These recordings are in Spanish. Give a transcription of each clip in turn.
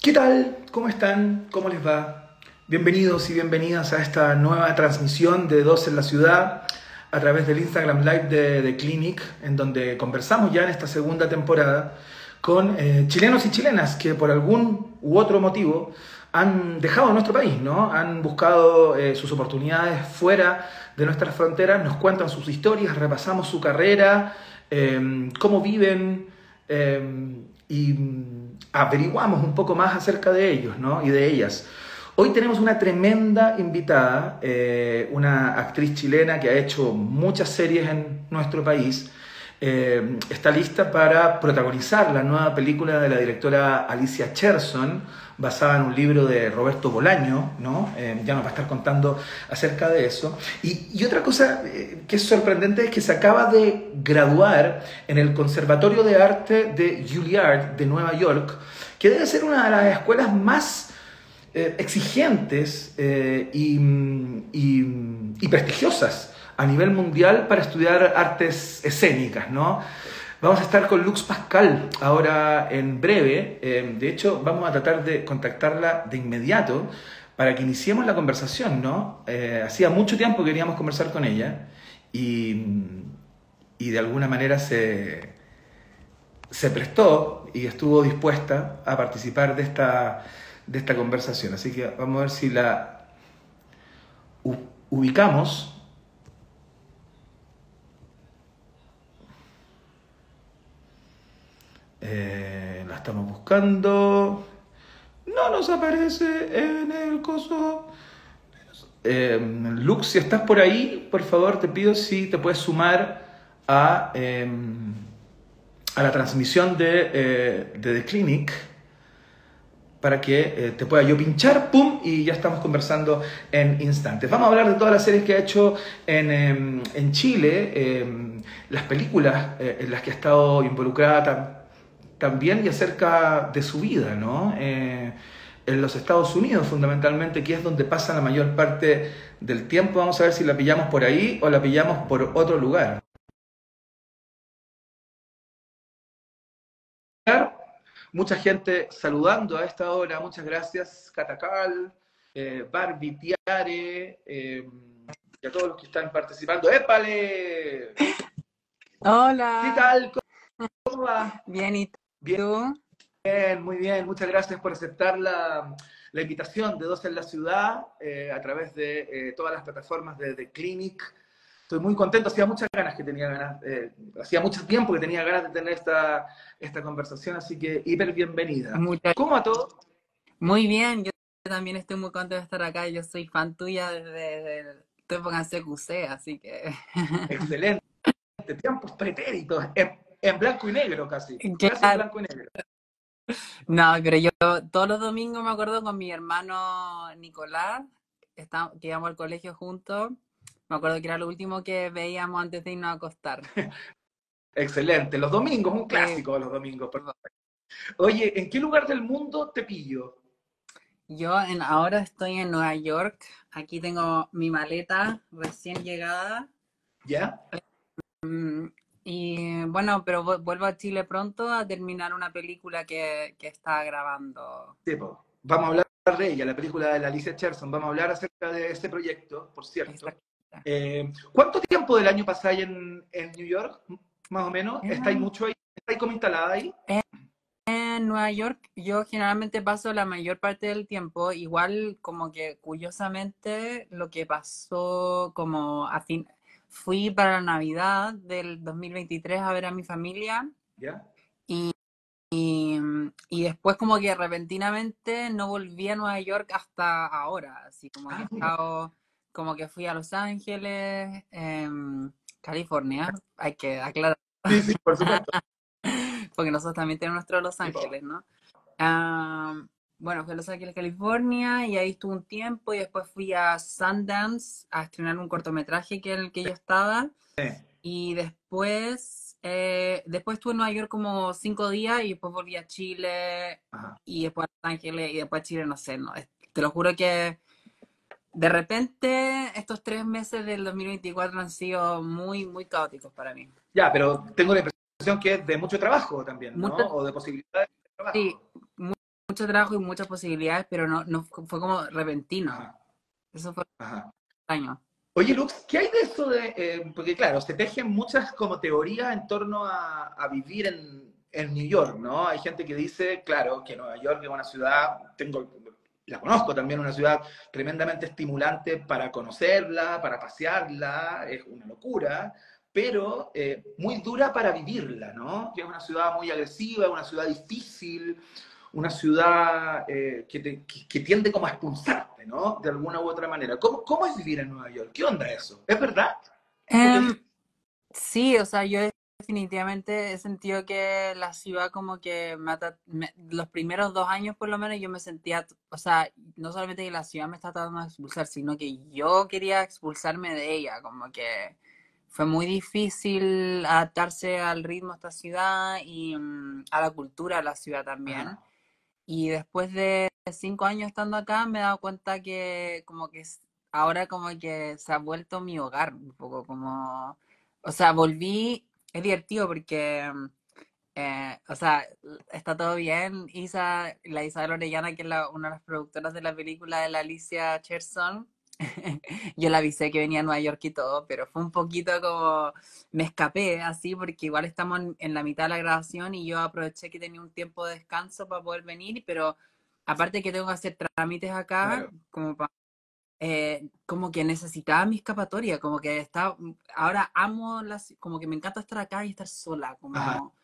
¿Qué tal? ¿Cómo están? ¿Cómo les va? Bienvenidos y bienvenidas a esta nueva transmisión de Dos en la Ciudad a través del Instagram Live de, Clinic, en donde conversamos ya en esta segunda temporada con eh, chilenos y chilenas que por algún u otro motivo han dejado nuestro país, ¿no? Han buscado eh, sus oportunidades fuera de nuestras fronteras, nos cuentan sus historias, repasamos su carrera, eh, cómo viven y averiguamos un poco más acerca de ellos ¿no? y de ellas. Hoy tenemos una tremenda invitada, eh, una actriz chilena que ha hecho muchas series en nuestro país. Eh, está lista para protagonizar la nueva película de la directora Alicia Cherson, basada en un libro de Roberto Bolaño, ¿no? Eh, ya nos va a estar contando acerca de eso. Y, otra cosa que es sorprendente es que se acaba de graduar en el Conservatorio de Arte de Juilliard de Nueva York, que debe ser una de las escuelas más eh, exigentes eh, y, prestigiosas a nivel mundial para estudiar artes escénicas, ¿no? Vamos a estar con Lux Pascal ahora en breve. Eh, de hecho, vamos a tratar de contactarla de inmediato para que iniciemos la conversación, ¿no? hacía mucho tiempo que queríamos conversar con ella y, y de alguna manera se, se prestó y estuvo dispuesta a participar de esta, de esta conversación. Así que vamos a ver si la ubicamos. Eh, la estamos buscando. No nos aparece en el coso. Eh, Lux, si estás por ahí, por favor te pido si te puedes sumar a... Em, a la transmisión de, eh, de The Clinic para que eh, te pueda yo pinchar, ¡pum! Y ya estamos conversando en instantes. Vamos a hablar de todas las series que ha hecho en, em, en Chile, em, las películas en las que ha estado involucrada también y acerca de su vida, ¿no? en los Estados Unidos fundamentalmente, que es donde pasa la mayor parte del tiempo. Vamos a ver si la pillamos por ahí o la pillamos por otro lugar. Mucha gente saludando a esta hora. Muchas gracias, Catacal, eh, Barbie Tiare, eh, y a todos los que están participando. ¡Épale! Hola. ¿Qué tal? ¿Cómo va? Bien. Bien, bien muy bien. Muchas gracias por aceptar la, la invitación de Dos en la Ciudad eh, a través de eh, todas las plataformas de The Clinic. Estoy muy contento, hacía muchas ganas que tenía ganas, eh, hacía mucho tiempo que tenía ganas de tener esta, esta conversación, así que hiper bienvenida. ¿Cómo a todos? Muy bien, yo también estoy muy contento de estar acá, yo soy fan tuya desde, tu época en CQC, así que... Excelente, tiempos pretéritos, en, blanco y negro casi, casi en blanco y negro. No, pero yo todos los domingos me acuerdo con mi hermano Nicolás, que íbamos al colegio juntos, me acuerdo que era lo último que veíamos antes de irnos a acostar. Excelente. Los domingos, un clásico de los domingos, perdón. Oye, ¿en qué lugar del mundo te pillo? Yo en, ahora estoy en Nueva York. Aquí tengo mi maleta recién llegada. ¿Ya? Mm, y bueno, pero vuelvo a Chile pronto a terminar una película que, que está grabando. Sí, vamos a hablar de ella, la película de la Alicia Cherson. Vamos a hablar acerca de este proyecto, por cierto. Eh, ¿Cuánto tiempo del año pasáis en, en New York, más o menos? ¿Estáis mucho ahí? ¿Estáis como instalada ahí? En Nueva York yo generalmente paso la mayor parte del tiempo, igual como que curiosamente lo que pasó como a fin, fui para la Navidad del 2023 a ver a mi familia. ¿Ya? Y, y, después como que repentinamente no volví a Nueva York hasta ahora, así como que he ah, estado como que fui a Los Ángeles, em, California, hay que aclarar. Sí, sí, por supuesto. Porque nosotros también tenemos nuestro Los Ángeles, ¿no? Bueno, fui a Los Ángeles, California, y ahí estuve un tiempo, y después fui a Sundance a estrenar un cortometraje que era el que yo estaba. Y después, eh, después estuve en Nueva York como cinco días, y después volví a Chile, y después a Los Ángeles, y después a Chile, no sé, no, te lo juro que de repente estos tres meses del 2024 han sido muy, muy caóticos para mí. Ya, pero tengo la impresión que es de mucho trabajo también, ¿no? o de posibilidades de trabajo. Sí, mucho mucho trabajo y muchas posibilidades, pero no, no fue como repentino. Eso fue extraño. Oye, Lux, ¿qué hay de eso de...? Eh, porque claro, se tejen muchas como teorías en torno a, vivir en, en, New York, ¿no? Hay gente que dice, claro, que Nueva York es una ciudad, tengo, la conozco también, una ciudad tremendamente estimulante para conocerla, para pasearla, es una locura, pero eh, muy dura para vivirla, ¿no? Que es una ciudad muy agresiva, una ciudad difícil, una ciudad eh, que, que, tiende como a expulsarte, ¿no? De alguna u otra manera. ¿Cómo, ¿Cómo, es vivir en Nueva York? ¿Qué onda eso? ¿Es verdad? Em, sí, o sea, yo definitivamente he sentido que la ciudad como que mata, los primeros dos años por lo menos yo me sentía, o sea, no solamente que la ciudad me está tratando de expulsar, sino que yo quería expulsarme de ella, como que fue muy difícil adaptarse al ritmo de esta ciudad y mm, a la cultura de la ciudad también. Y después de cinco años estando acá, me he dado cuenta que como que ahora como que se ha vuelto mi hogar, un poco como, o sea, volví, es divertido porque, mm, eh, o sea, está todo bien. Isa, la Isabel Orellana, que es una de las productoras de la película de la Alicia Cherson, yo la avisé que venía a Nueva York y todo, pero fue un poquito como me escapé así porque igual estamos en, la mitad de la grabación y yo aproveché que tenía un tiempo de descanso para poder venir, pero aparte que tengo que hacer trámites acá, como eh, como que necesitaba mi escapatoria, como que estaba, ahora amo las, como que me encanta estar acá y estar sola, como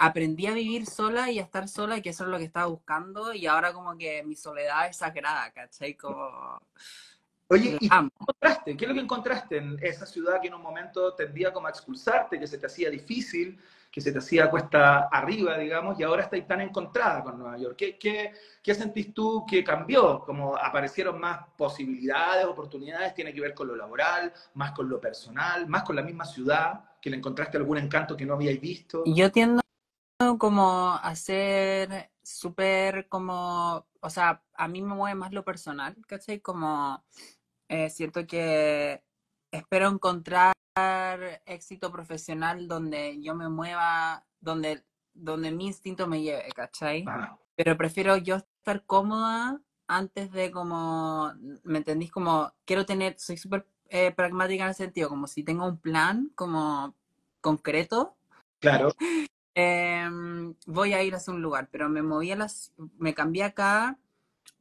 aprendí a vivir sola y a estar sola, que eso es lo que estaba buscando, y ahora como que mi soledad es sagrada, ¿cachai? Como... Oye, ¿y qué encontraste? ¿Qué es lo que encontraste en esa ciudad que en un momento tendía como a expulsarte, que se te hacía difícil, que se te hacía cuesta arriba, digamos, y ahora estás tan encontrada con Nueva York? ¿Qué, qué, qué sentís tú que cambió? ¿Como aparecieron más posibilidades, oportunidades? ¿Tiene que ver con lo laboral, más con lo personal, más con la misma ciudad? ¿Que le encontraste algún encanto que no habíais visto? Yo tiendo como hacer súper como, o sea, a mí me mueve más lo personal, ¿cachai? Como eh, siento que espero encontrar éxito profesional donde yo me mueva, donde, donde mi instinto me lleve, ¿cachai? Pero prefiero yo estar cómoda antes de como, ¿me entendís? Como quiero tener, soy súper eh, pragmática en el sentido, como si tengo un plan como concreto. Claro. Em, voy a ir hacia un lugar, pero me moví a las, me cambié acá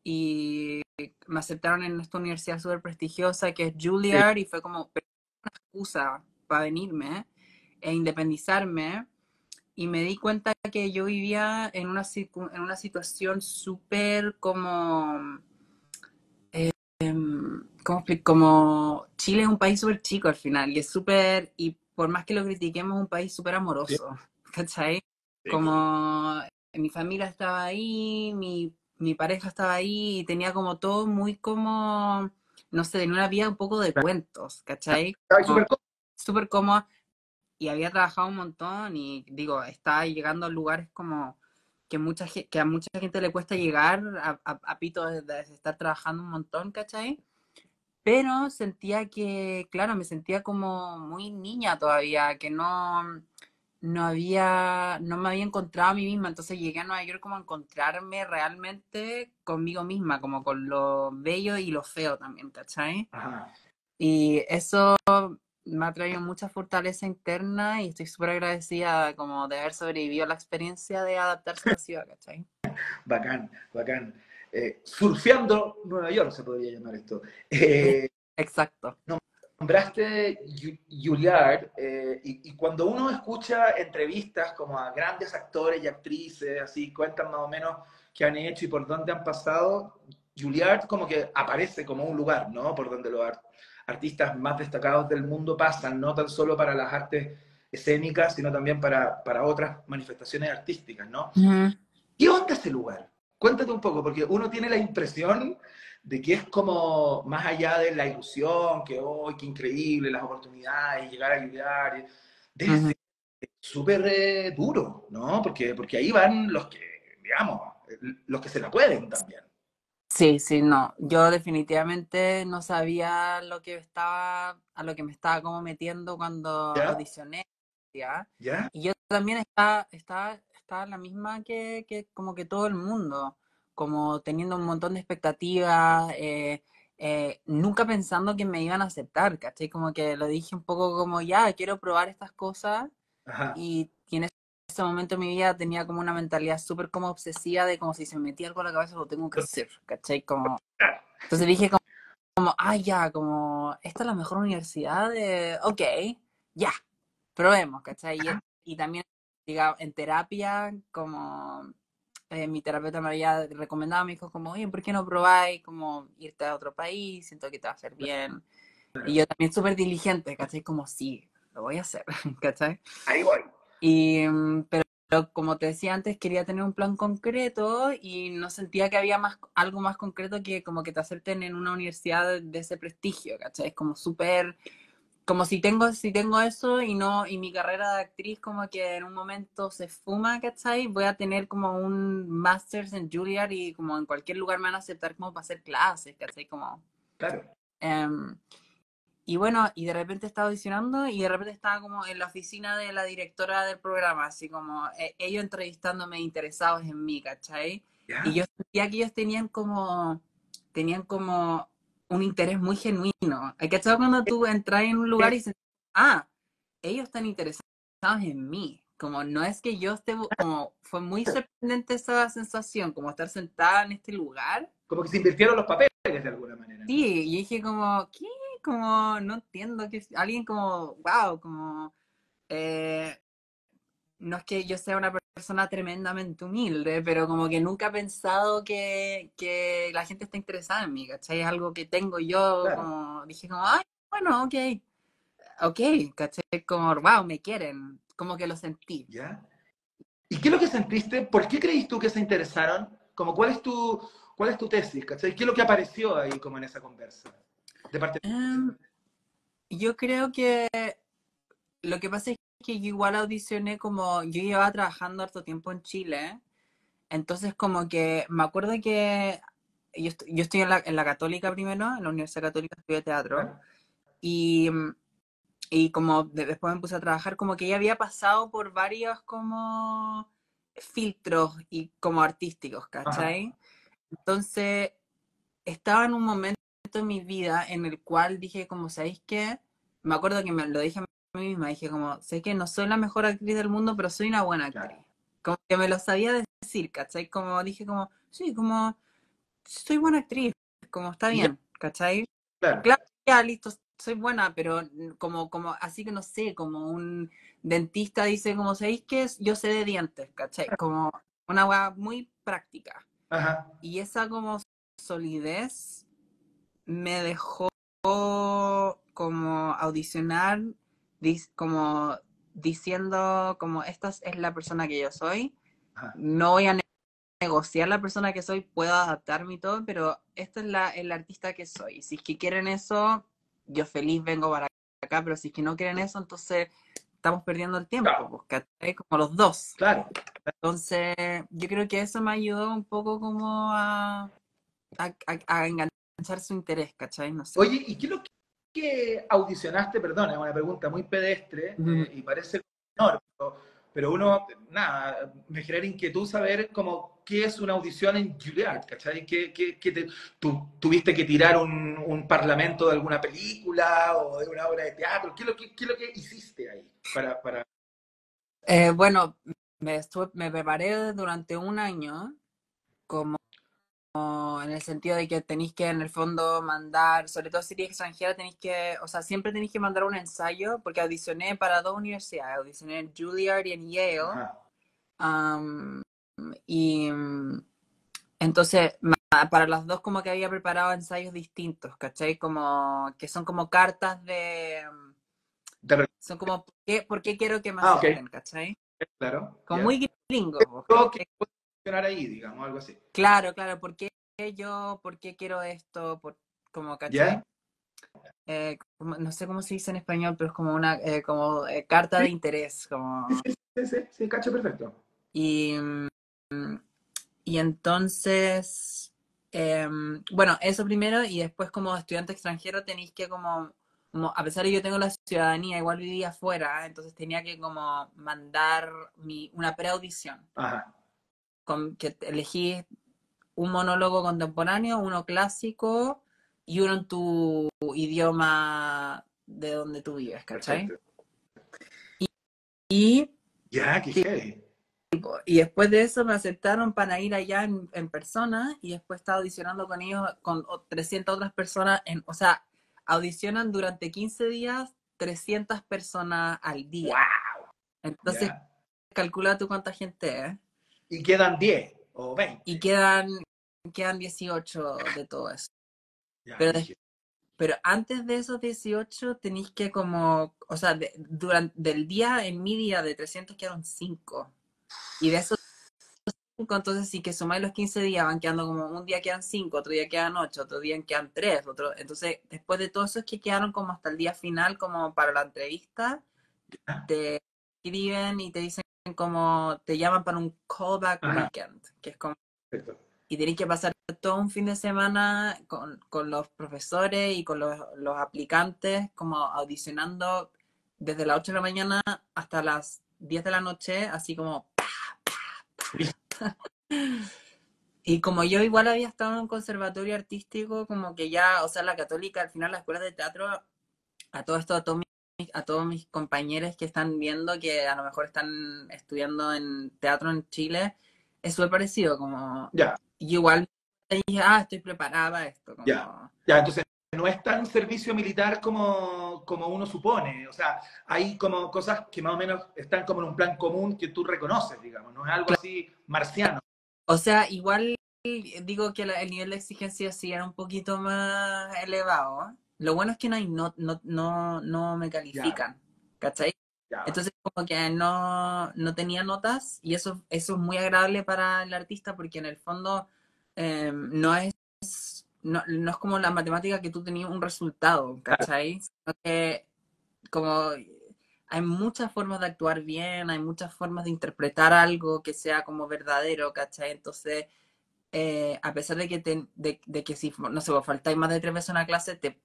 y me aceptaron en esta universidad súper prestigiosa que es Juilliard y fue como una excusa para venirme e independizarme y me di cuenta que yo vivía en una, en una situación súper como, em, como, como Chile es un país súper chico al final y es súper, y por más que lo critiquemos, es un país súper amoroso. ¿Cachai? Como mi familia estaba ahí, mi, mi pareja estaba ahí y tenía como todo muy como, no sé, en una vida un poco de cuentos, ¿cachai? Súper cómodo. Y había trabajado un montón y digo, estaba llegando a lugares como que, mucha, que a mucha gente le cuesta llegar a, a, pito de, de, estar trabajando un montón, ¿cachai? Pero sentía que, claro, me sentía como muy niña todavía, que no, no había, no me había encontrado a mí misma, entonces llegué a Nueva York como a encontrarme realmente conmigo misma, como con lo bello y lo feo también, ¿cachai? Y eso me ha traído mucha fortaleza interna y estoy súper agradecida como de haber sobrevivido a la experiencia de adaptarse a la ciudad, ¿cachai? Bacán, bacán. Eh, surfeando Nueva York se podría llamar esto. Eh, Exacto nombraste Juilliard eh, y, cuando uno escucha entrevistas como a grandes actores y actrices, así cuentan más o menos qué han hecho y por dónde han pasado, Juilliard como que aparece como un lugar, ¿no? Por donde los artistas más destacados del mundo pasan, no tan solo para las artes escénicas, sino también para, para otras manifestaciones artísticas, ¿no? ¿Qué onda ese lugar? Cuéntate un poco, porque uno tiene la impresión de que es como más allá de la ilusión, que hoy, qué increíble, las oportunidades, llegar a ayudar, debe ser súper eh, duro, ¿no? Porque, porque ahí van los que, digamos, los que se la pueden también. Sí, sí, no. Yo definitivamente no sabía lo que estaba, a lo que me estaba como metiendo cuando audicioné. ¿ya? Y yo también estaba, estaba estaba la misma que, que como que todo el mundo, como teniendo un montón de expectativas, eh, eh, nunca pensando que me iban a aceptar, ¿cachai? Como que lo dije un poco como, ya, quiero probar estas cosas Ajá. y, y en ese momento de mi vida tenía como una mentalidad súper como obsesiva de como si se me metía algo en la cabeza lo tengo que hacer, ¿cachai? Como, entonces dije como, como, ah, ya, como, esta es la mejor universidad de, ok, ya, probemos, ¿cachai? Y, y también, digamos, en terapia, como eh, mi terapeuta me había recomendado, me dijo como, oye, ¿por qué no probáis como irte a otro país? Siento que te va a hacer bien. Y yo también súper diligente, ¿cachai? Como, sí, lo voy a hacer, ¿cachai? Ahí voy. Y, pero, pero como te decía antes, quería tener un plan concreto y no sentía que había más, algo más concreto que como que te acepten en una universidad de ese prestigio, ¿cachai? Es como súper, como si tengo, si tengo eso y no, y mi carrera de actriz como que en un momento se fuma, ¿cachai? Voy a tener como un master's en Juilliard y como en cualquier lugar me van a aceptar como para hacer clases, ¿cachai? Como... Claro. em, y bueno, y de repente estaba audicionando y de repente estaba como en la oficina de la directora del programa, así como eh, ellos entrevistándome interesados en mí, ¿cachai? ¿Ya? Y yo sentía que ellos tenían como, tenían como un interés muy genuino. ¿Hay cachado cuando tú entras en un lugar y dices, ah, ellos están interesados en mí? Como no es que yo esté, bu- como fue muy sorprendente esa sensación, como estar sentada en este lugar. Como que se invirtieron los papeles de alguna manera. Sí, y dije como, ¿qué? Como, no entiendo, que alguien como, wow, como, eh, no es que yo sea una persona tremendamente humilde, pero como que nunca he pensado que, que la gente está interesada en mí, ¿cachai? Es algo que tengo yo, Claro. como, dije como, ay, bueno, ok, ok, ¿cachai? Como, wow, me quieren, como que lo sentí. ¿Ya? ¿Y qué es lo que sentiste? ¿Por qué creís tú que se interesaron? Como, ¿cuál es tu, cuál es tu tesis? ¿cachai? ¿Qué es lo que apareció ahí como en esa conversa? De parte Em, yo creo que lo que pasa es que yo igual audicioné como, yo llevaba trabajando harto tiempo en Chile, entonces como que me acuerdo que yo, est- yo estoy en la, en la Católica primero, en la Universidad Católica estudié teatro, y, y como de- después me puse a trabajar, como que ya había pasado por varios como filtros y como artísticos, ¿cachai? Entonces estaba en un momento en mi vida en el cual dije como, ¿sabéis qué? Me acuerdo que me lo dije a mí misma, dije como, sé que no soy la mejor actriz del mundo, pero soy una buena Claro. actriz. Como que me lo sabía decir, ¿cachai? Como dije como, sí, como, soy buena actriz, como está bien, ¿cachai? Claro. Claro, ya, listo, soy buena, pero como, como, así que no sé, como un dentista dice como, ¿sabéis qué? Yo sé de dientes, ¿cachai? Como una weá muy práctica. Ajá. Y esa como solidez me dejó como audicionar, dis- como diciendo como esta es la persona que yo soy. Ajá. No voy a ne- negociar la persona que soy, puedo adaptarme y todo, pero esta es la, el artista que soy. Si es que quieren eso, yo feliz vengo para acá, pero si es que no quieren eso, entonces estamos perdiendo el tiempo, Claro. ¿cachai? Como los dos. Claro. Entonces, yo creo que eso me ayudó un poco como a, a, a- a enganchar su interés, ¿cachai? No sé. Oye, ¿y qué es lo que audicionaste? Perdón, es una pregunta muy pedestre eh, y parece menor, pero, pero uno, nada, me genera inquietud saber como qué es una audición en Juilliard, ¿cachai? ¿Qué, qué- qué te- tú, ¿Tuviste que tirar un, un parlamento de alguna película o de una obra de teatro? ¿Qué es lo que, qué es lo que hiciste ahí? Para, para... Eh, bueno, me, estuve- me preparé durante un año, como como en el sentido de que tenéis que en el fondo mandar, sobre todo si eres extranjera, tenéis que, o sea, siempre tenéis que mandar un ensayo, porque audicioné para dos universidades, audicioné en Juilliard y en Yale. Am, y mm, entonces, para las dos como que había preparado ensayos distintos, ¿cachai? Como que son como cartas de... mm, De Son como, ¿por qué, por qué quiero que me Ah, ¿cachai? claro. Como muy gringo. Funcionar ahí, digamos, algo así. Claro, claro, ¿por qué yo, por qué quiero esto? Por, como. Eh, como- no sé cómo se dice en español, pero es como una eh, como eh, carta de interés, como... Sí, sí, sí, cacho perfecto. Y, mm, y entonces, em, bueno, eso primero y después como estudiante extranjero tenéis que como como, a pesar de que yo tengo la ciudadanía, igual vivía afuera, entonces tenía que como mandar mi, una preaudición. Ajá. Con, que elegí un monólogo contemporáneo, uno clásico y uno en tu idioma de donde tú vives, ¿cachai? Perfecto. Y, Ya, qué y después de eso me aceptaron para ir allá en, en persona y después estaba audicionando con ellos, con o- 300 otras personas, en, o sea, audicionan durante 15 días 300 personas al día. ¡Wow! Entonces, calcula tú cuánta gente es. Y quedan 10 o 20. Y quedan, quedan 18 de todo eso. Ya, pero dije, Pero antes de esos 18 tenéis que como, o sea, de- durante del día, en mi día de 300 quedaron 5. Y de esos 5, entonces sí que sumáis los 15 días, van quedando como un día quedan 5, otro día quedan 8, otro día quedan 3, otro, entonces después de todos esos que quedaron como hasta el día final, como para la entrevista, Ya. te escriben y te dicen como, te llaman para un callback Ajá. weekend, que es como perfecto. y tenéis que pasar todo un fin de semana con, con los profesores y con los, los aplicantes, como audicionando desde las 8 de la mañana hasta las 10 de la noche, así como... Y como yo igual había estado en un conservatorio artístico, como que ya, o sea, la católica, al final la escuela de teatro, a todo esto, a todos mis, a todos mis compañeros que están viendo, que a lo mejor están estudiando en teatro en Chile, es súper parecido, como Ya, y igual dije, ah, estoy preparada para esto. Como, Ya. ya, entonces no es tan servicio militar como, como uno supone. O sea, hay como cosas que más o menos están como en un plan común que tú reconoces, digamos. No es algo así marciano. O sea, igual digo que la- el nivel de exigencia sí era un poquito más elevado. Lo bueno es que no hay no, no, no, no me califican, ¿cachai? Entonces como que no, no tenía notas y eso, eso es muy agradable para el artista porque en el fondo eh, no es no, no es como la matemática que tú tenías un resultado, ¿cachai? Sino que como hay muchas formas de actuar bien, hay muchas formas de interpretar algo que sea como verdadero, ¿cachai? Entonces, eh, a pesar de que, te- de, de que si, no sé, vos faltáis más de tres veces una clase, te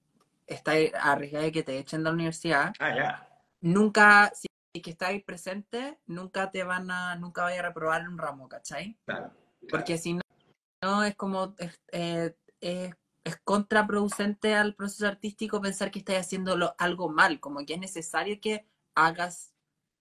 estáis arriesgada de que te echen de la universidad, Ah, nunca, si es que estáis presente, nunca te van a, nunca vaya a reprobar un ramo, ¿cachai? Claro. Porque si no, no es como, es, eh, es, es contraproducente al proceso artístico pensar que estás haciendo algo mal, como que es necesario que hagas,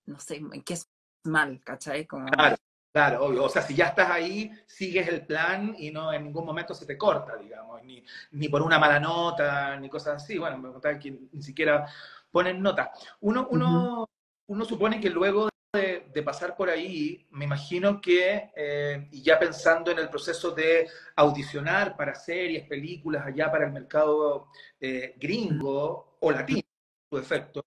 no sé, que es mal, ¿cachai? Como, Claro, claro, obvio. O sea, si ya estás ahí, sigues el plan y no en ningún momento se te corta, digamos, ni, ni por una mala nota, ni cosas así. Bueno, me contaba que ni siquiera ponen nota. Uno, uno, uno supone que luego de, de pasar por ahí, me imagino que, eh, y ya pensando en el proceso de audicionar para series, películas, allá para el mercado eh, gringo o latino, su efecto,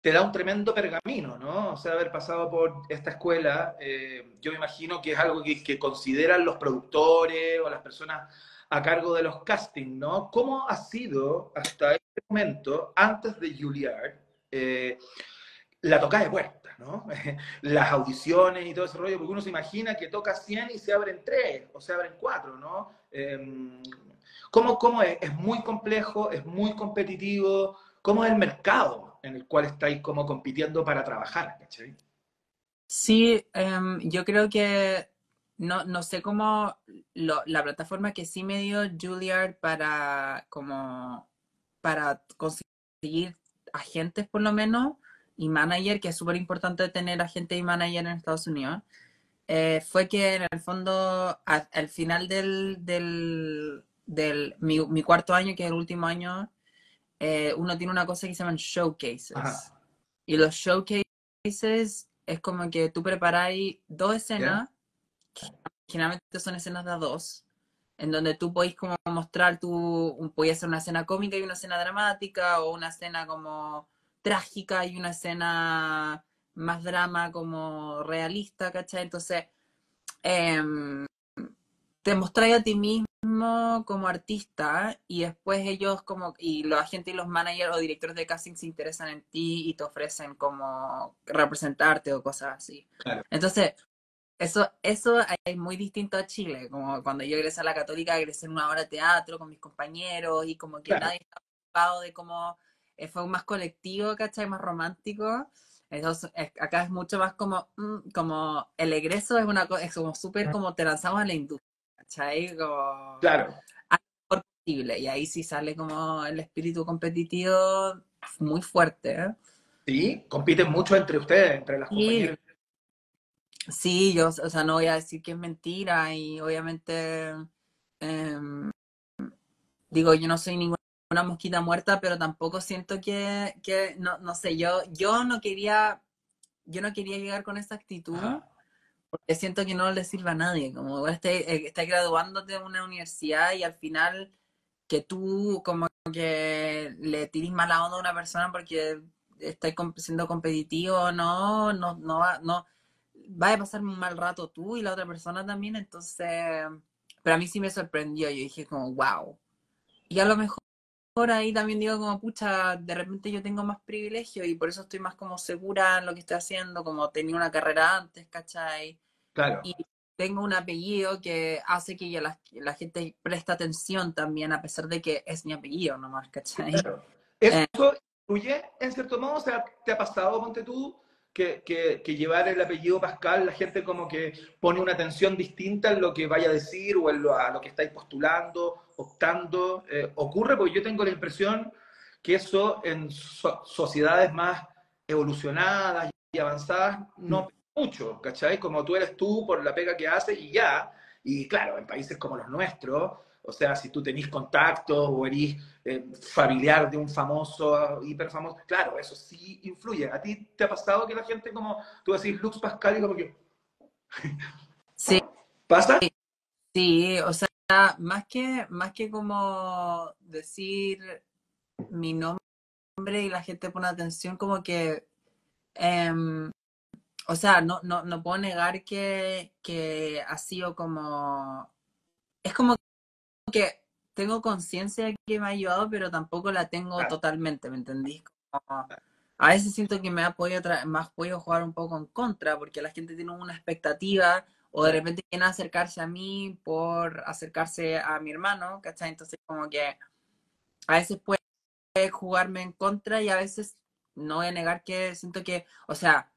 te da un tremendo pergamino, ¿no? O sea, haber pasado por esta escuela, eh, yo me imagino que es algo que, consideran los productores o las personas a cargo de los castings, ¿no? ¿Cómo ha sido hasta este momento, antes de Juilliard, eh, la toca de puertas, ¿no? Las audiciones y todo ese rollo, porque uno se imagina que toca 100 y se abren 3 o se abren 4, ¿no? Eh, ¿cómo, ¿Cómo es? ¿Es muy complejo? ¿Es muy competitivo? ¿Cómo es el mercado en el cual estáis como compitiendo para trabajar? ¿cachai? Sí, em, yo creo que no, no sé cómo la plataforma que sí me dio Juilliard para como para conseguir agentes por lo menos y manager, que es súper importante tener agente y manager en Estados Unidos, eh, fue que en el fondo al final del, del, del mi, mi cuarto año, que es el último año, eh, uno tiene una cosa que se llaman showcases. Ajá. Y los showcases es como que tú preparáis dos escenas, que generalmente son escenas de a dos, en donde tú podéis como mostrar tu, podéis hacer una escena cómica y una escena dramática, o una escena como trágica y una escena más drama como realista, ¿cachai? Entonces, em, te mostráis a ti mismo como artista y después ellos como, y los agentes y los managers o directores de casting se interesan en ti y te ofrecen como representarte o cosas así. Claro. Entonces, eso, eso es muy distinto a Chile, como cuando yo egresé a la católica, egresé en una hora de teatro con mis compañeros y como que Claro. nadie estaba preocupado de cómo fue más colectivo, ¿cachai? Más romántico. Entonces, acá es mucho más como, mm, como el egreso es una cosa, es como súper como te lanzamos a la industria, ¿cachai? Como, claro. Posible, y ahí sí sale como el espíritu competitivo muy fuerte. ¿eh? Sí, compiten mucho entre ustedes, entre las compañeras. Sí, yo, o sea, no voy a decir que es mentira y obviamente, em, digo, yo no soy ninguna mosquita muerta, pero tampoco siento que, que no, no sé, yo, yo no quería, yo no quería llegar con esa actitud. Porque siento que no le sirve a nadie, como estás eh, graduándote de una universidad y al final que tú como que le tires mala onda a una persona porque estás siendo competitivo, no, no, no, va, no, va a pasar un mal rato tú y la otra persona también, entonces, pero a mí sí me sorprendió, yo dije como, wow. Y a lo mejor ahí también digo como, pucha, de repente yo tengo más privilegio y por eso estoy más como segura en lo que estoy haciendo, como tenía una carrera antes, ¿cachai? Claro tengo un apellido que hace que la, la, gente preste atención también, a pesar de que es mi apellido nomás, ¿cachai? Claro. Eh. ¿Eso influye en cierto modo? O sea, ¿te ha pasado, ponte tú, que, que, que, llevar el apellido Pascal, la gente como que pone una atención distinta en lo que vaya a decir o en lo, a lo que estáis postulando, optando? Eh, ¿Ocurre? Porque yo tengo la impresión que eso en sociedades más evolucionadas y avanzadas no mucho, ¿cachai? Como tú eres tú por la pega que haces y ya. Y claro, en países como los nuestros, o sea, si tú tenés contacto o eres eh, familiar de un famoso, hiper famoso, claro, eso sí influye. ¿A ti te ha pasado que la gente como, tú decís Lux Pascal y como que... sí. ¿Pasa? Sí, o sea, más que, más que como decir mi nombre y la gente pone atención, como que em, o sea, no, no, no puedo negar que, que ha sido como, es como que tengo conciencia que me ha ayudado, pero tampoco la tengo totalmente, ¿me entendís? a veces siento que me ha podido más podido jugar un poco en contra, porque la gente tiene una expectativa, o de repente quieren acercarse a mí por acercarse a mi hermano, ¿cachai? Entonces como que a veces puede jugarme en contra y a veces no voy a negar que siento que, o sea,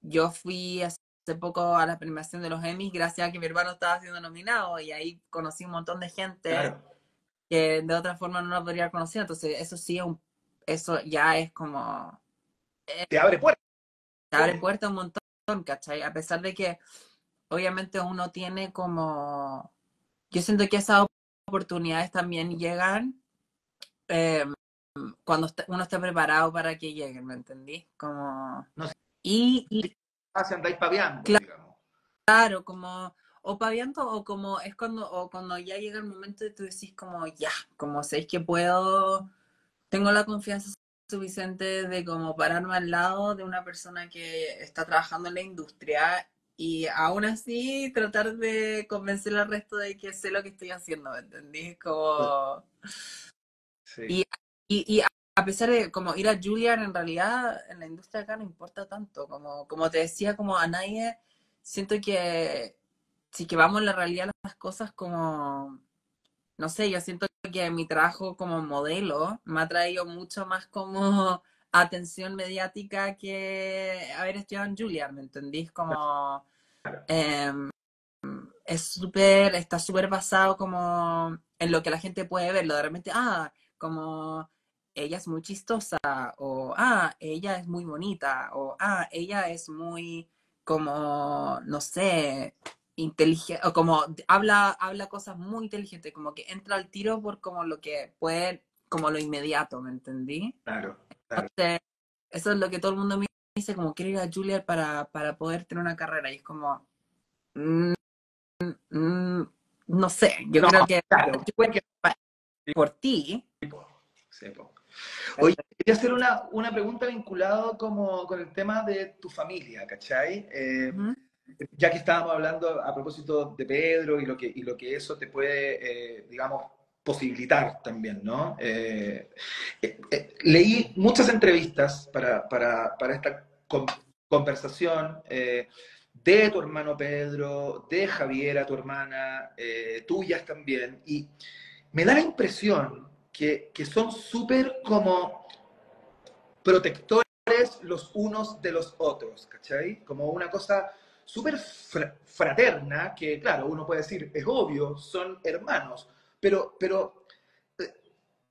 yo fui hace poco a la premiación de los Emmys gracias a que mi hermano estaba siendo nominado y ahí conocí un montón de gente que de otra forma no lo podría conocido. Entonces, eso sí, un, eso ya es como... te abre puertas. Te abre puertas un montón, ¿cachai? A pesar de que obviamente uno tiene como... Yo siento que esas oportunidades también llegan em, cuando uno está preparado para que lleguen, ¿me entendí? Como... No y, y andáis paviando, claro, Claro, como, o paviando, o como es cuando, o cuando ya llega el momento de tú decís como, ya, como sé que puedo, tengo la confianza suficiente de como pararme al lado de una persona que está trabajando en la industria y aún así tratar de convencer al resto de que sé lo que estoy haciendo, ¿me entendí? Como... Sí. Y, y, y, a pesar de como ir a Juilliard, en realidad en la industria acá no importa tanto. Como, como te decía, como a nadie, siento que si que vamos en la realidad las cosas como, no sé, yo siento que mi trabajo como modelo me ha traído mucho más como atención mediática que haber estudiado en Juilliard, ¿me entendís? Como em, es súper, está súper basado como en lo que la gente puede ver, lo de repente, ah, como ella es muy chistosa, o ah, ella es muy bonita, o ah, ella es muy como, no sé, inteligente, o como habla, habla cosas muy inteligentes, como que entra al tiro por como lo que puede, como lo inmediato, ¿me entendí? Claro. eso es lo que todo el mundo me dice, como quiero ir a Julia para, para poder tener una carrera, y es como, mm, mm, no sé, yo creo que, por ti, Oye, quería hacer una, una pregunta vinculada como con el tema de tu familia, ¿cachai? Eh, ya que estábamos hablando a propósito de Pedro y lo que, y lo que eso te puede, eh, digamos, posibilitar también, ¿no? Eh, leí muchas entrevistas para, para, para esta conversación de tu hermano Pedro, de Javiera, tu hermana, tuyas también, y me da la impresión que, son súper como protectores los unos de los otros, ¿cachai? Como una cosa súper fraterna, que claro, uno puede decir, es obvio, son hermanos, pero, pero eh,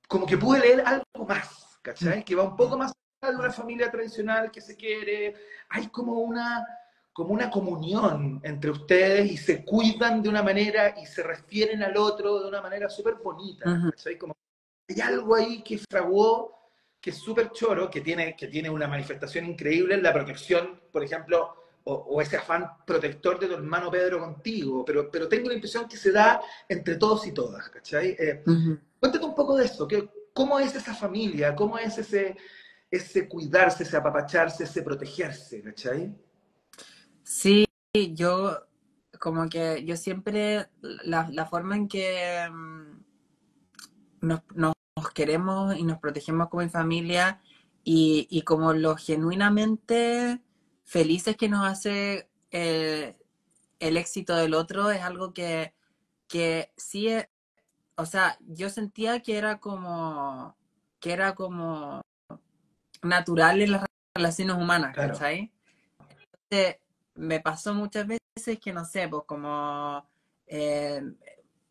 como que pude leer algo más, ¿cachai? Que va un poco más allá de una familia tradicional que se quiere, hay como una, como una comunión entre ustedes y se cuidan de una manera y se refieren al otro de una manera súper bonita, ¿cachai? Como hay algo ahí que fraguó que es súper choro, que tiene, que tiene una manifestación increíble en la protección, por ejemplo, o, ese afán protector de tu hermano Pedro contigo, pero, pero tengo la impresión que se da entre todos y todas, ¿cachai? Eh, Cuéntate un poco de eso, que, ¿cómo es esa familia? ¿Cómo es ese, ese cuidarse, ese apapacharse, ese protegerse, ¿cachai? Sí, yo como que yo siempre, la, la forma en que mm, nos, nos queremos y nos protegemos como familia y, como lo genuinamente felices que nos hace eh, el éxito del otro es algo que, que sí, es, o sea, yo sentía que era como, que era como natural en las relaciones humanas, ¿cachai? me pasó muchas veces que, no sé, pues como... Eh,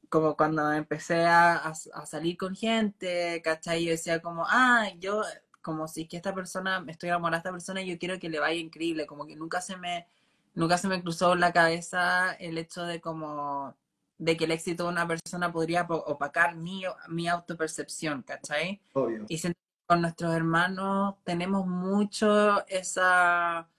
como cuando empecé a, salir con gente, ¿cachai? Yo decía como, ah, yo, como si que esta persona, me estoy enamorada de esta persona y yo quiero que le vaya increíble, como que nunca se me, nunca se me cruzó en la cabeza el hecho de como, de que el éxito de una persona podría opacar mi, mi autopercepción, ¿cachai? Obvio. Y con nuestros hermanos tenemos mucho esa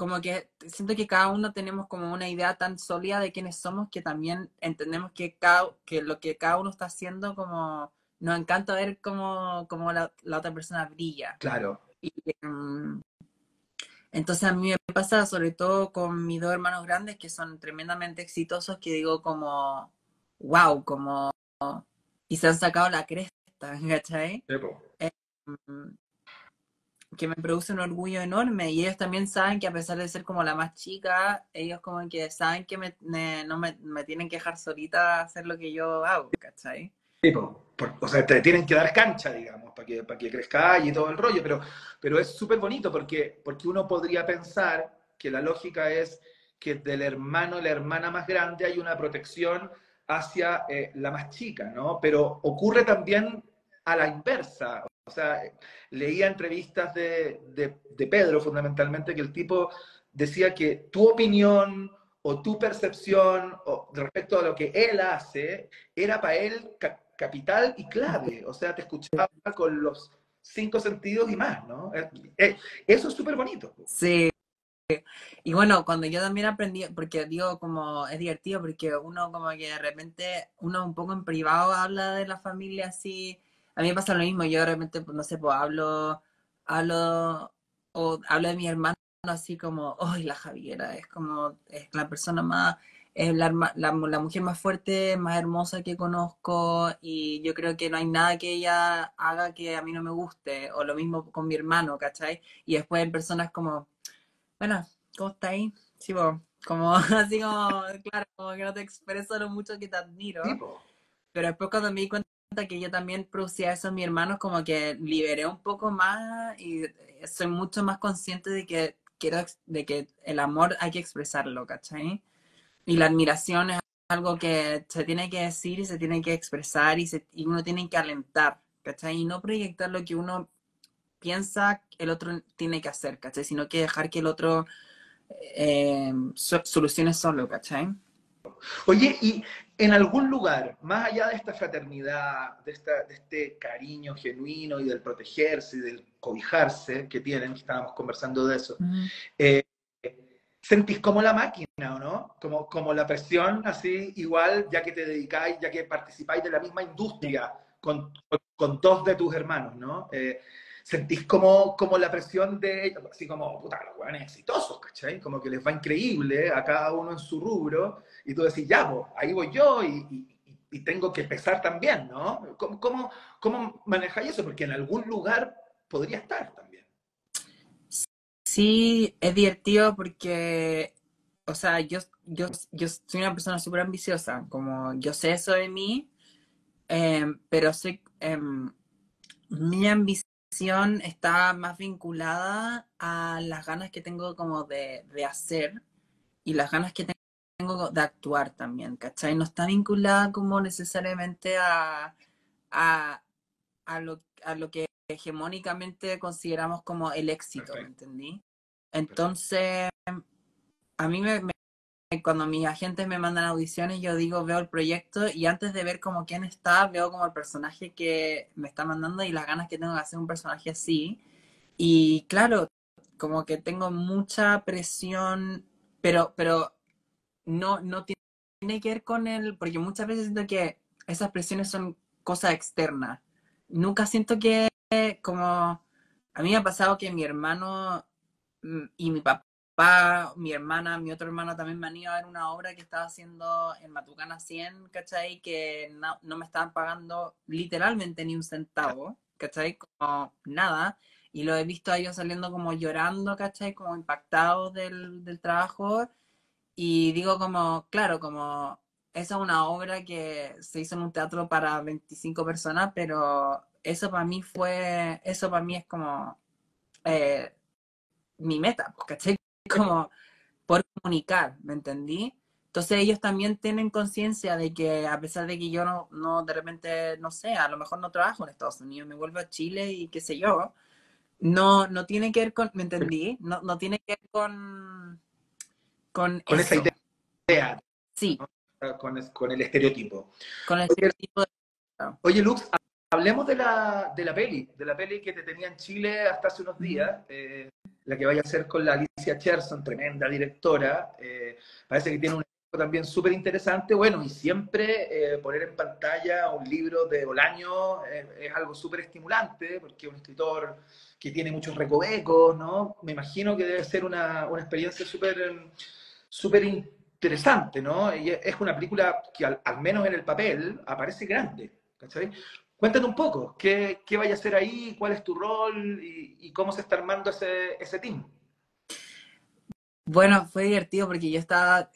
como que siento que cada uno tenemos como una idea tan sólida de quiénes somos que también entendemos que, cada, que lo que cada uno está haciendo como nos encanta ver cómo, cómo la, otra persona brilla. Claro. Y, em, entonces a mí me pasa sobre todo con mis dos hermanos grandes que son tremendamente exitosos que digo como, wow, como, y se han sacado la cresta, ¿cachai? Que me produce un orgullo enorme y ellos también saben que a pesar de ser como la más chica, ellos como que saben que me, no me, tienen que dejar solita hacer lo que yo hago, ¿cachai? Sí, o sea, te tienen que dar cancha, digamos, para que, para que crezca y todo el rollo, pero, pero es súper bonito porque, porque uno podría pensar que la lógica es que del hermano, la hermana más grande hay una protección hacia eh, la más chica, ¿no? Pero ocurre también a la inversa. O sea, leía entrevistas de, de, Pedro fundamentalmente que el tipo decía que tu opinión o tu percepción o, respecto a lo que él hace era para él capital y clave. O sea, te escuchaba con los cinco sentidos y más, ¿no? Eh, eh, eso es súper bonito. Sí. Y bueno, cuando yo también aprendí, porque digo como es divertido, porque uno como que de repente, uno un poco en privado habla de la familia así, a mí me pasa lo mismo, yo realmente, pues, no sé, pues hablo, hablo, o hablo de mi hermano así como, ¡ay, la Javiera! Es como, es la persona más, es la, la, mujer más fuerte, más hermosa que conozco y yo creo que no hay nada que ella haga que a mí no me guste, o lo mismo con mi hermano, ¿cachai? Y después en personas como, bueno, ¿cómo está ahí? Sí, como así como, claro, como que no te expreso lo mucho que te admiro. Pero después cuando me di cuenta que yo también producía eso en mis hermanos, como que liberé un poco más y soy mucho más consciente de que quiero, de que el amor hay que expresarlo, ¿cachai? Y la admiración es algo que se tiene que decir y se tiene que expresar y, se, y uno tiene que alentar, ¿cachai? Y no proyectar lo que uno piensa el otro tiene que hacer, ¿cachai? Sino que dejar que el otro eh, solucione solo, ¿cachai? Oye, y en algún lugar, más allá de esta fraternidad, de, este cariño genuino y del protegerse y del cobijarse que tienen, estábamos conversando de eso, eh, sentís como la máquina, ¿o no? Como, como la presión, así, igual, ya que te dedicáis, ya que participáis de la misma industria con, dos de tus hermanos, ¿no? Eh, sentís como, como la presión de, así como, puta, los weones exitosos, ¿cachai? Como que les va increíble a cada uno en su rubro, y tú decís, ya, pues, ahí voy yo y, tengo que pesar también, ¿no? ¿Cómo, cómo, cómo manejáis eso? Porque en algún lugar podría estar también. Sí, es divertido porque, o sea, yo, yo, yo soy una persona súper ambiciosa, como yo sé eso de mí, em, pero soy, eh, mi ambición está más vinculada a las ganas que tengo como de, de hacer y las ganas que tengo de actuar también, ¿cachai? No está vinculada como necesariamente a, a, a, lo, a lo que hegemónicamente consideramos como el éxito, ¿me entendí? Entonces, a mí me, cuando mis agentes me mandan audiciones, yo digo, veo el proyecto y antes de ver como quién está, veo como el personaje que me está mandando y las ganas que tengo de hacer un personaje así. Y claro, como que tengo mucha presión, pero, pero no, no tiene que ver con el, porque muchas veces siento que esas presiones son cosas externas. Nunca siento que como, a mí me ha pasado que mi hermano mm, y mi papá mi hermana, mi otro hermano también me han ido a ver una obra que estaba haciendo en Matucana 100, ¿cachai? Que no, me estaban pagando literalmente ni un centavo, ¿cachai? Como nada. Y lo he visto a ellos saliendo como llorando, ¿cachai? Como impactados del, del trabajo. Y digo como, claro, como esa es una obra que se hizo en un teatro para 25 personas, pero eso para mí fue, eso para mí es como eh, mi meta, ¿cachai? Como por comunicar, ¿me entendí? Entonces ellos también tienen conciencia de que a pesar de que yo no, no, de repente, no sé, a lo mejor no trabajo en Estados Unidos, me vuelvo a Chile y qué sé yo, no, no tiene que ver con, ¿me entendí? No, no tiene que ver con... Con, con esa idea. Sí. Con, con, el estereotipo. Con el estereotipo. Oye, Lux, hablemos de la, de la peli, de la peli que te tenía en Chile hasta hace unos días. Eh, la que vaya a ser con la Alicia Cherson, tremenda directora. Eh, parece que tiene un también súper interesante. Bueno, y siempre eh, poner en pantalla un libro de Bolaño es algo súper estimulante, porque un escritor que tiene muchos recovecos, ¿no? Me imagino que debe ser una, una experiencia súper súper interesante, ¿no? Y es una película que al, al, menos en el papel aparece grande, ¿cachai? Cuéntanos un poco, ¿qué, qué vaya a hacer ahí? ¿Cuál es tu rol? Y, cómo se está armando ese, ese team? Bueno, fue divertido porque yo estaba,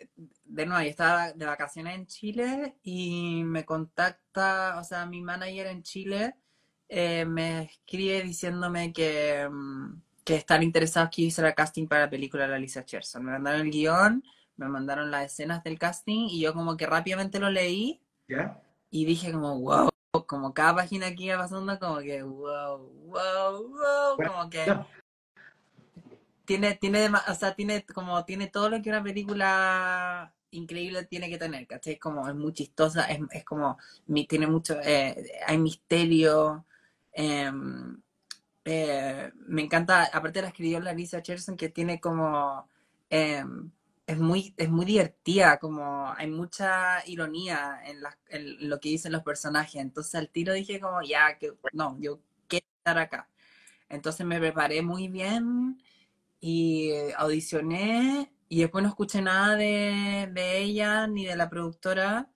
de nuevo, yo estaba de vacaciones en Chile y me contacta, o sea, mi manager en Chile eh, me escribe diciéndome que, mm, que están interesados que hiciera casting para la película de la Lisa Cherson. Me mandaron el guion, me mandaron las escenas del casting y yo como que rápidamente lo leí y dije como, wow, como cada página que iba pasando, como que wow, wow, wow, como que tiene, tiene, o sea, tiene como tiene todo lo que una película increíble tiene que tener, ¿cachai? Como es muy chistosa, es, es como, tiene mucho, eh, hay misterio, em, eh, me encanta, aparte la escribió Larissa Cherson, que tiene como em, es muy, es muy divertida, como hay mucha ironía en, lo que dicen los personajes. Entonces al tiro dije como, ya, que no, yo quiero estar acá. Entonces me preparé muy bien y audicioné y después no escuché nada de, ella ni de la productora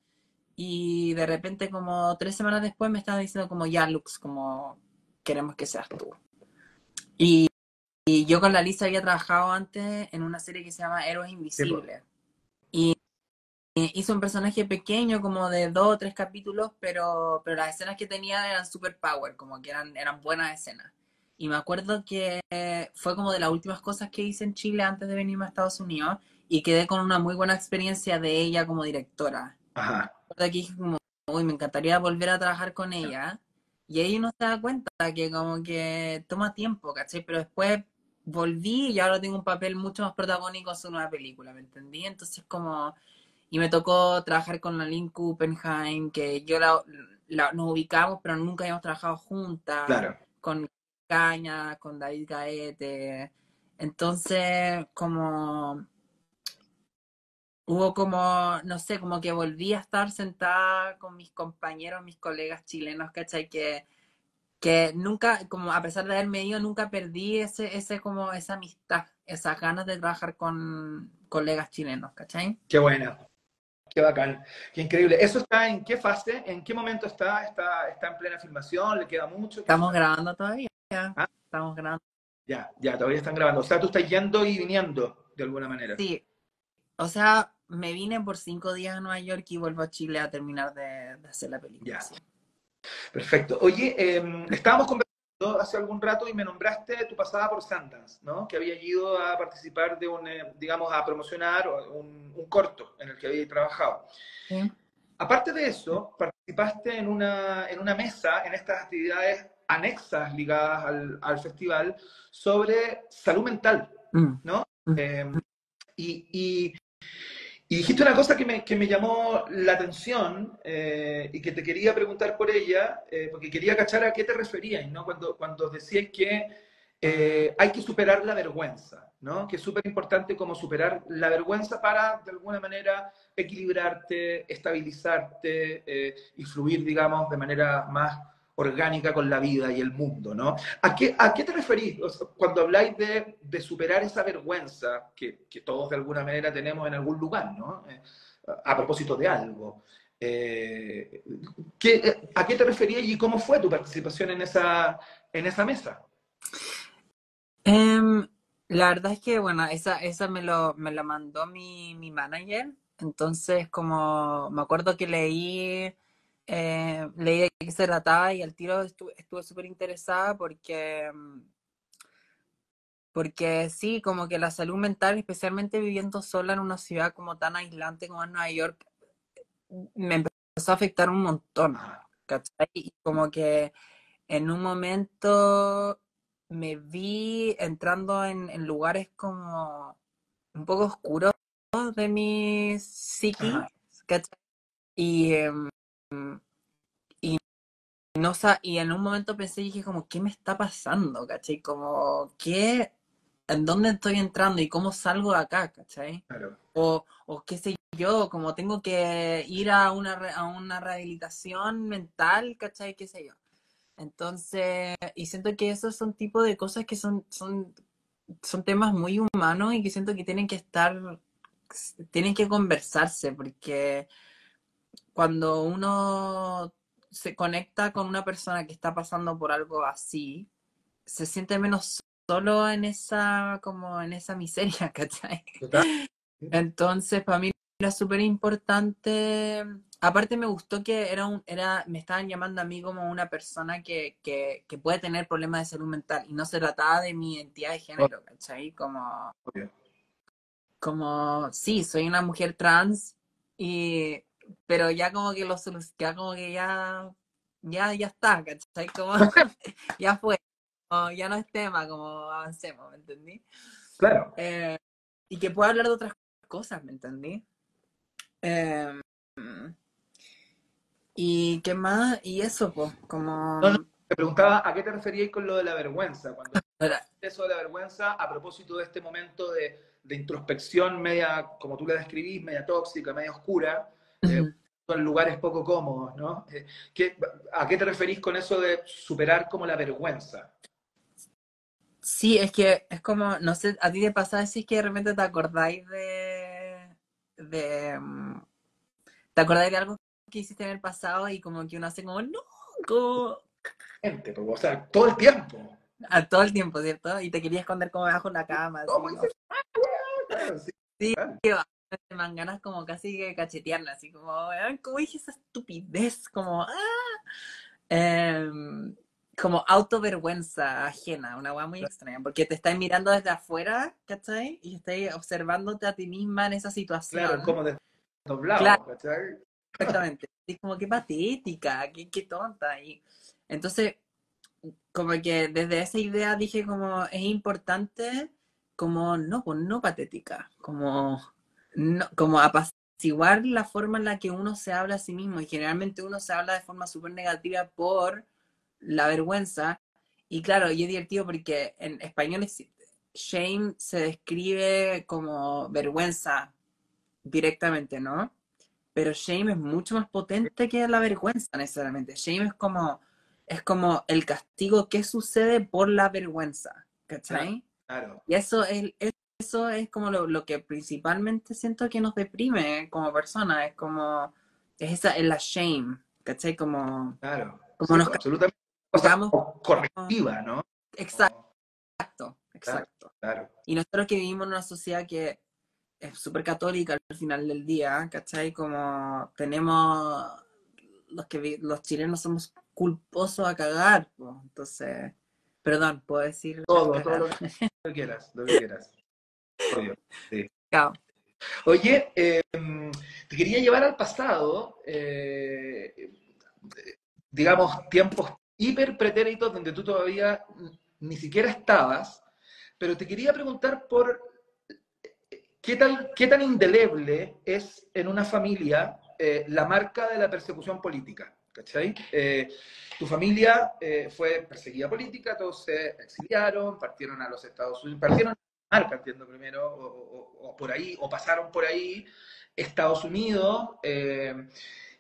y de repente como tres semanas después me estaban diciendo como, ya, Lux, como queremos que seas tú. Y y yo con la Lisa había trabajado antes en una serie que se llama Héroes Invisibles. Y hizo un personaje pequeño, como de dos o tres capítulos, pero, pero las escenas que tenía eran super power, como que eran, eran buenas escenas. Y me acuerdo que fue como de las últimas cosas que hice en Chile antes de venirme a Estados Unidos y quedé con una muy buena experiencia de ella como directora. Ajá. Aquí dije como, uy, me encantaría volver a trabajar con ella. Y ahí uno se da cuenta que como que toma tiempo, ¿cachai? Pero después volví y ahora tengo un papel mucho más protagónico en su nueva película, ¿me entendí? Entonces como, y me tocó trabajar con la Lynn Kuppenheim, que yo la, nos ubicamos, pero nunca habíamos trabajado juntas, claro. con Caña, con David Gaete, entonces como hubo como, no sé, como que volví a estar sentada con mis compañeros, mis colegas chilenos, ¿cachai? Que que nunca, como a pesar de haberme ido, nunca perdí ese, ese como esa amistad, esas ganas de trabajar con colegas chilenos, ¿cachai? Qué buena, qué bacán, qué increíble. ¿Eso está en qué fase? ¿En qué momento está? ¿Está, está en plena filmación? ¿Le queda mucho? Estamos grabando todavía, ¿Ah? estamos grabando. Ya, ya, todavía están grabando. O sea, tú estás yendo y viniendo de alguna manera. Sí, o sea, me vine por cinco días a Nueva York y vuelvo a Chile a terminar de, hacer la película. Perfecto. Oye, em, estábamos conversando hace algún rato y me nombraste tu pasada por Sundance, ¿no? Que había ido a participar de un, eh, digamos, a promocionar un, un corto en el que había trabajado. Sí. Aparte de eso, participaste en una, en una mesa, en estas actividades anexas ligadas al, al festival, sobre salud mental, mm. ¿no? Mm. Eh, y, y, y, dijiste una cosa que me, que me llamó la atención eh, y que te quería preguntar por ella, eh, porque quería cachar a qué te referías, ¿no? Cuando, cuando decías que hay que superar la vergüenza, ¿no? Que es súper importante como superar la vergüenza para, de alguna manera, equilibrarte, estabilizarte eh, y fluir, digamos, de manera más orgánica con la vida y el mundo, ¿no? ¿A qué, a qué te referís cuando habláis de, de, superar esa vergüenza que, que, todos de alguna manera tenemos en algún lugar, ¿no? Eh, a propósito de algo. Eh, ¿qué, ¿A qué te referías y cómo fue tu participación en esa, en esa mesa? Um, la verdad es que, bueno, esa, esa me, lo, me la mandó mi, mi manager entonces, como me acuerdo que leí, eh, leí de qué se trataba y al tiro estuve súper interesada porque, mm, porque sí, como que la salud mental, especialmente viviendo sola en una ciudad como tan aislante como es Nueva York, me empezó a afectar un montón, ¿cachai? Y como que en un momento me vi entrando en, en lugares como un poco oscuros de mi psiqui, Y, em, y, no, y en un momento pensé, dije como, ¿qué me está pasando? ¿Cachai? Como, ¿qué? ¿En dónde estoy entrando y cómo salgo de acá? ¿Cachai? O, o qué sé yo, como tengo que ir a una, a una rehabilitación mental, ¿cachai? ¿Qué sé yo? Entonces, y siento que esos son tipos de cosas que son, son, son temas muy humanos y que siento que tienen que estar tienen que conversarse porque cuando uno se conecta con una persona que está pasando por algo así, se siente menos solo en esa, como en esa miseria, ¿cachai? Entonces, para mí era súper importante. Aparte me gustó que era un, era, me estaban llamando a mí como una persona que, que, que puede tener problemas de salud mental y no se trataba de mi identidad de género, ¿cachai? Como, como, sí, soy una mujer trans, y, pero ya como que lo ya como que ya, ya, ya está, ¿cachai? Como, ya fue, ya no es tema, como avancemos, ¿me entendí? Claro. Eh, y que pueda hablar de otras cosas, ¿me entendí? Em, y qué más, y eso, pues, como... No, te preguntaba a qué te referías con lo de la vergüenza, cuando eso de la vergüenza a propósito de este momento de de introspección media, como tú la describís, media tóxica, media oscura, en lugares poco cómodos, ¿no? Eh, ¿A qué te referís con eso de superar como la vergüenza? Sí, es que es como, no sé, a ti te pasa decir que de repente te acordáis de, de, mm, te acordáis de algo que hiciste en el pasado y como que uno hace como, no, como... Gente, o sea, todo el tiempo. A todo el tiempo, ¿cierto? Y te quería esconder como debajo de la cama. sí, sí que me dan ganas como casi que cachetearla, así como, ¿cómo dije esa estupidez? Como, ah. Eh, como autovergüenza ajena, una weá muy extraña, porque te estás mirando desde afuera, ¿cachai? Y estás observándote a ti misma en esa situación. Claro, como desdoblado, ¿cachai? Exactamente. Es como qué patética, qué, qué tonta. Y entonces, como que desde esa idea dije como es importante como no, pues no patética, como, no, como apaciguar la forma en la que uno se habla a sí mismo y generalmente uno se habla de forma súper negativa por la vergüenza y claro, y es divertido porque en español shame se describe como vergüenza directamente, ¿no? Pero shame es mucho más potente que la vergüenza necesariamente. Shame es como es como el castigo que sucede por la vergüenza, ¿cachai? Claro. Y eso es, eso es como lo, que principalmente siento que nos deprime como persona, es como, es esa, es la shame, ¿cachai? Como, claro. como nos absolutamente correctiva, ¿no? Exacto, exacto. Claro, Y nosotros que vivimos en una sociedad que es súper católica al final del día, ¿cachai? Como tenemos los que los chilenos somos culposos a cagar, pues. entonces Perdón, puedo decir. Todo, todo lo que quieras, lo que quieras. Sí. Oye, em, te quería llevar al pasado, eh, digamos, tiempos hiper pretéritos donde tú todavía ni siquiera estabas, pero te quería preguntar por qué tan, qué tan indeleble es en una familia eh, la marca de la persecución política. ¿Cachai? Eh, tu familia fue perseguida política, todos se exiliaron, partieron a los Estados Unidos, partieron marca, entiendo primero, o, por ahí, o pasaron por ahí, Estados Unidos. Eh,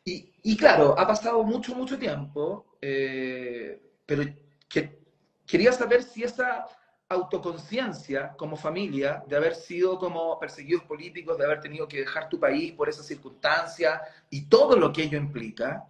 y, claro, ha pasado mucho, mucho tiempo, eh, pero que, quería saber si esa autoconciencia como familia, de haber sido como perseguidos políticos, de haber tenido que dejar tu país por esa circunstancia y todo lo que ello implica,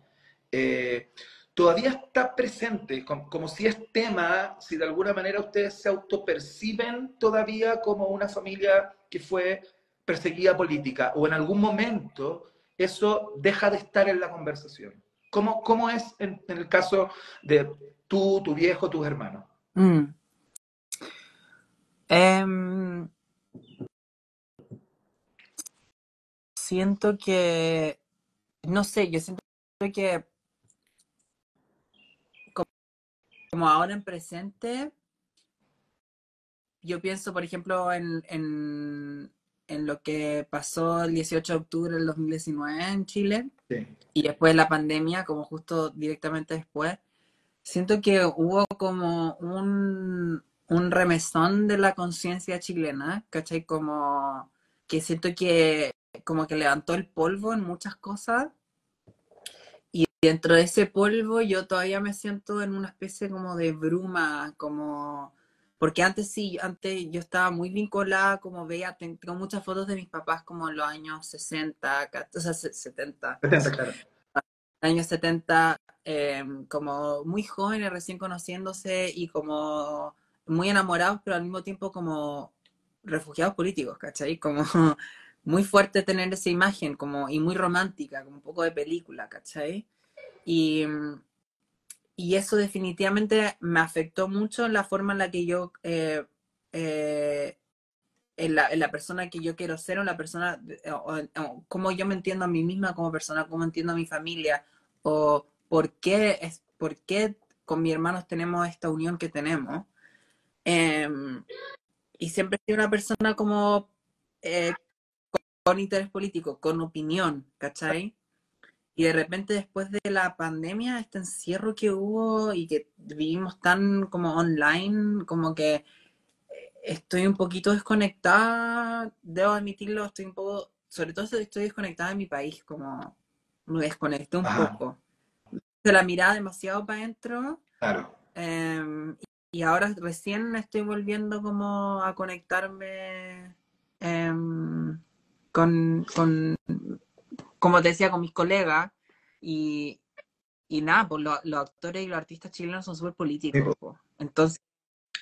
eh, todavía está presente, como, si es tema, si de alguna manera ustedes se autoperciben todavía como una familia que fue perseguida política, o en algún momento eso deja de estar en la conversación. ¿Cómo, cómo es en, el caso de tú, tu viejo, tus hermanos? Mm. Em, siento que, no sé, yo siento que como ahora en presente, yo pienso, por ejemplo, en, en, lo que pasó el 18 de octubre del 2019 en Chile y después la pandemia, como justo directamente después. Siento que hubo como un, un remesón de la conciencia chilena, ¿cachai? Como que siento que como que levantó el polvo en muchas cosas dentro de ese polvo yo todavía me siento en una especie como de bruma, como... Porque antes sí, antes yo estaba muy vinculada, como veía, tengo muchas fotos de mis papás como en los años 60, o sea, 70. 70, claro. Años 70, em, como muy jóvenes, recién conociéndose y como muy enamorados, pero al mismo tiempo como refugiados políticos, ¿cachai? Como muy fuerte tener esa imagen, como, y muy romántica, como un poco de película, ¿cachai? Y, y eso definitivamente me afectó mucho en la forma en la que yo, eh, eh, en, la, en, la, persona que yo quiero ser, o la persona, o, cómo yo me entiendo a mí misma como persona, cómo entiendo a mi familia, o por qué, es, por qué con mis hermanos tenemos esta unión que tenemos. Em, y siempre he sido una persona como eh, con interés político, con opinión, ¿cachai? Y de repente después de la pandemia, este encierro que hubo y que vivimos tan como online, como que eh, estoy un poquito desconectada, debo admitirlo, estoy un poco, sobre todo estoy desconectada de mi país, como me desconecté un poco. De la mirada demasiado para adentro. Claro. Em, y ahora recién estoy volviendo como a conectarme em, con, con como te decía, con mis colegas, y, y nada, pues los actores y los artistas chilenos son súper políticos. Entonces,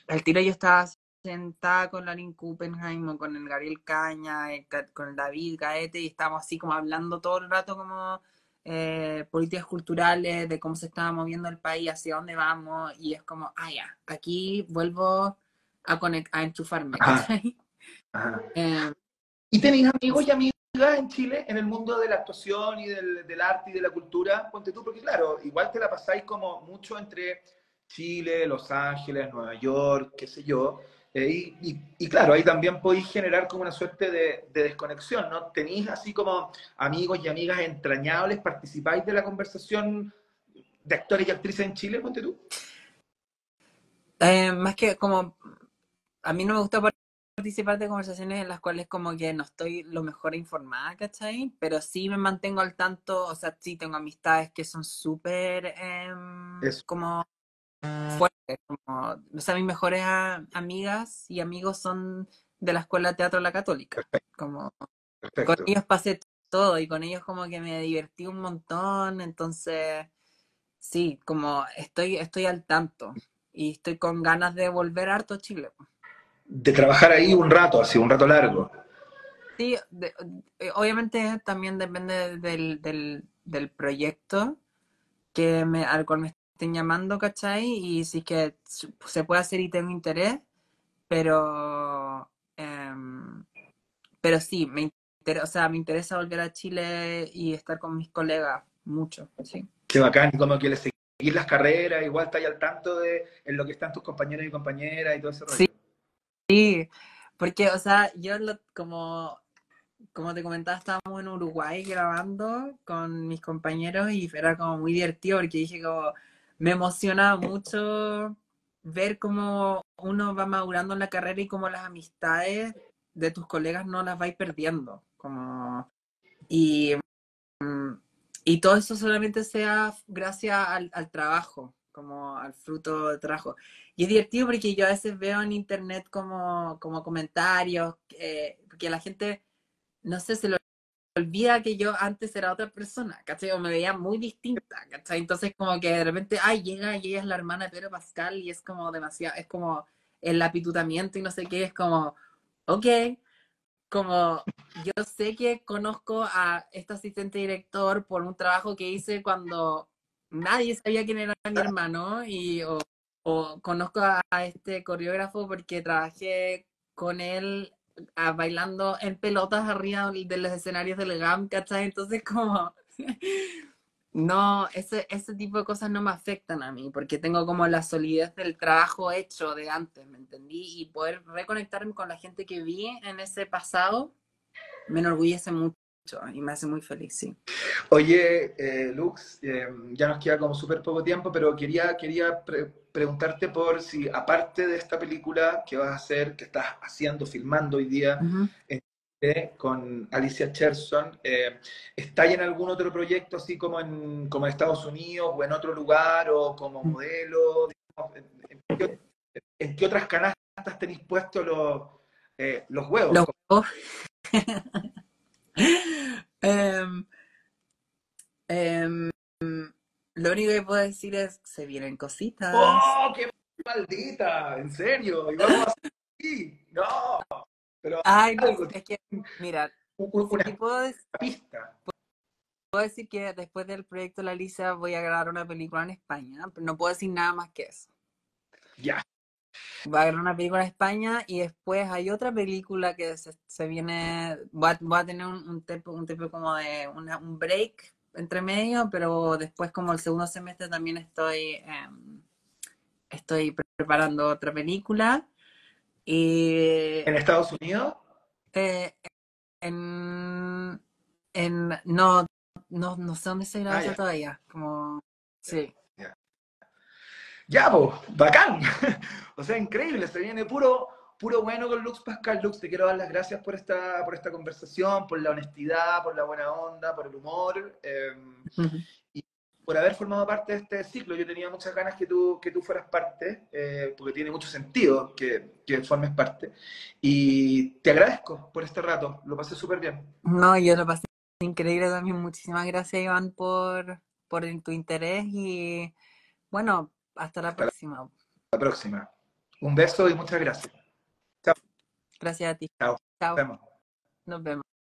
al tiro yo estaba sentada con Larin Kuppenheim, con el Gabriel Caña, eh, con el David Gaete, y estábamos así como hablando todo el rato como eh, políticas culturales, de cómo se estaba moviendo el país, hacia dónde vamos, y es como, ah, ya, aquí vuelvo a, a enchufarme. Eh, ¿Y tenéis amigos y amigas en Chile en el mundo de la actuación y del, arte y de la cultura? Ponte tú, porque claro, igual te la pasáis como mucho entre Chile, Los Ángeles, Nueva York, qué sé yo. Eh, y, claro, ahí también podéis generar como una suerte de, desconexión, ¿no? Tenéis así como amigos y amigas entrañables, participáis de la conversación de actores y actrices en Chile, ponte tú. Eh, más que como, a mí no me gusta participar de conversaciones en las cuales como que no estoy lo mejor informada, ¿cachai? Pero sí me mantengo al tanto, o sea, sí tengo amistades que son súper em, como fuertes, como, o sea, mis mejores amigas y amigos son de la Escuela de Teatro La Católica, como con ellos pasé todo y con ellos como que me divertí un montón, entonces sí, como estoy, estoy al tanto y estoy con ganas de volver harto a Chile de trabajar ahí un rato, así, un rato largo. Sí, eh, obviamente también depende del, del, proyecto que me, al cual me estén llamando, ¿cachai? Y si es que se puede hacer y tengo interés, pero, em, pero sí, me interesa, o sea, me interesa volver a Chile y estar con mis colegas mucho, sí. Qué bacán, como que le seguir las carreras, igual está al tanto de en lo que están tus compañeros y compañeras y todo eso. Sí, sí, porque, o sea, yo lo, como como te comentaba, estábamos en Uruguay grabando con mis compañeros y era como muy divertido porque dije como me emociona mucho ver cómo uno va madurando en la carrera y cómo las amistades de tus colegas no las vais perdiendo. Como, y, mm, y todo eso solamente sea gracias al, trabajo, como al fruto del trabajo. Y es divertido porque yo a veces veo en internet como, como comentarios, eh, que la gente no sé, se lo olvida que yo antes era otra persona, ¿cachai? O me veía muy distinta, ¿cachai? Entonces como que de repente, ay, llega y ella es la hermana de Pedro Pascal y es como demasiado, es como el apitutamiento y no sé qué, es como, ok, como yo sé que conozco a este asistente director por un trabajo que hice cuando nadie sabía quién era mi hermano y o, conozco a este coreógrafo porque trabajé con él bailando en pelotas arriba de los escenarios del GAM, ¿cachai? Entonces como, no, ese, ese tipo de cosas no me afectan a mí, porque tengo como la solidez del trabajo hecho de antes, ¿me entendí? Y poder reconectarme con la gente que vi en ese pasado, me enorgullece mucho y me hace muy feliz, sí. Oye, eh, Lux, eh, ya nos queda como súper poco tiempo, pero quería, quería preguntarte por si, aparte de esta película que vas a hacer, que estás haciendo, filmando hoy día con Alicia Cherson, eh, ¿está en algún otro proyecto así como en, como en Estados Unidos o en otro lugar o como modelo? en, qué, otras canastas tenéis puestos los, eh, los huevos? Los huevos. Em, em, lo único que puedo decir es, se vienen cositas. ¡Oh, qué maldita! ¿En serio? ¿Y vamos a No. Pero Ay, es que, mira, una puedo decir, pista. Puedo decir que después del proyecto La Lisa voy a grabar una película en España, pero no puedo decir nada más que eso. Ya. Va a haber una película en España y después hay otra película que se, viene, va, a tener un, un, tipo, un tipo como de un break entre medio, pero después como el segundo semestre también estoy, em, estoy preparando otra película. Y, ¿En Estados Unidos? Eh, en, en, no, no, no sé dónde se graba ah, todavía, como, sí. Ya, pues, bacán. o sea, increíble, se viene puro, puro bueno con Lux Pascal. Lux, te quiero dar las gracias por esta, por esta conversación, por la honestidad, por la buena onda, por el humor em, y por haber formado parte de este ciclo. Yo tenía muchas ganas que tú, que tú fueras parte, eh, porque tiene mucho sentido que, que, formes parte. Y te agradezco por este rato, lo pasé súper bien. No, yo lo pasé increíble también. Muchísimas gracias, Iván, por, por tu interés y bueno, hasta la próxima. Hasta la próxima. Un beso y muchas gracias. Gracias a ti. Chao. Chao. Nos vemos. Nos vemos.